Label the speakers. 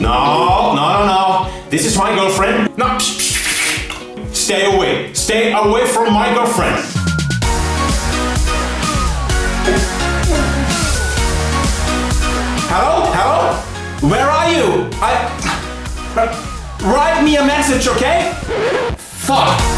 Speaker 1: No, no, no, no. This is my girlfriend. No. Stay away. Stay away from my girlfriend. Where are you? I. Write me a message, okay? Fuck.